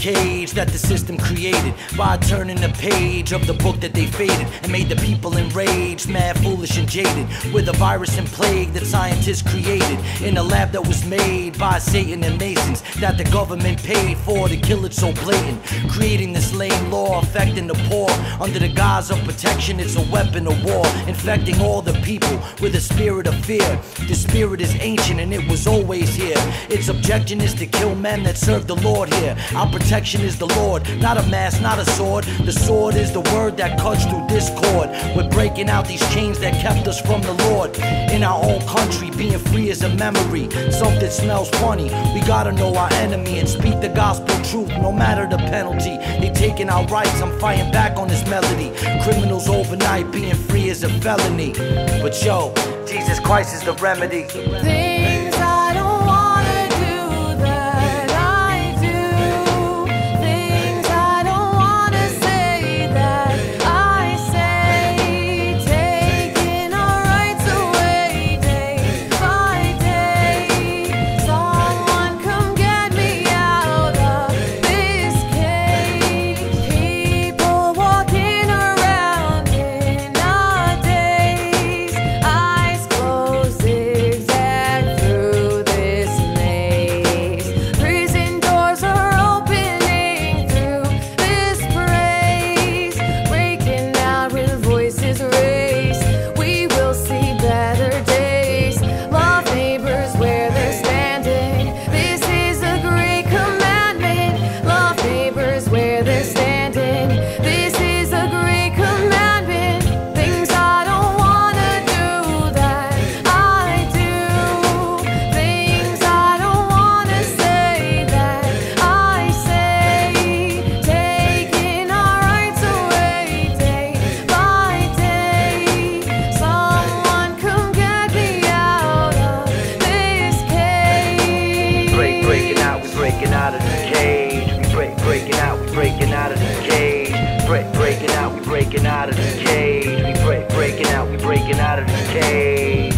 cage that the system created by turning the page of the book that they faded and made the people enraged, mad, foolish, and jaded with a virus and plague that scientists created in a lab that was made by Satan and Masons that the government paid for to kill it so blatant. Creating this lame law affecting the poor under the guise of protection. It's a weapon of war, infecting all the people with a spirit of fear. The spirit is ancient and it was always here. Its objection is to kill men that serve the Lord here. Our protection is the Lord, not a mask, not a sword. The sword is the word that cuts through discord. We're breaking out these chains that kept us from the Lord. In our own country, being free is a memory. Something smells funny. We gotta know our enemy and speak the gospel truth, no matter the penalty. They taking our rights, I'm fighting back on this melody. Criminals overnight, being free is a felony. But yo, Jesus Christ is the remedy. Breaking out of this cage. We break, breaking out, we breaking out of this cage. Break, breaking out, we breaking out of this cage. We break, breaking out, we breaking out of this cage.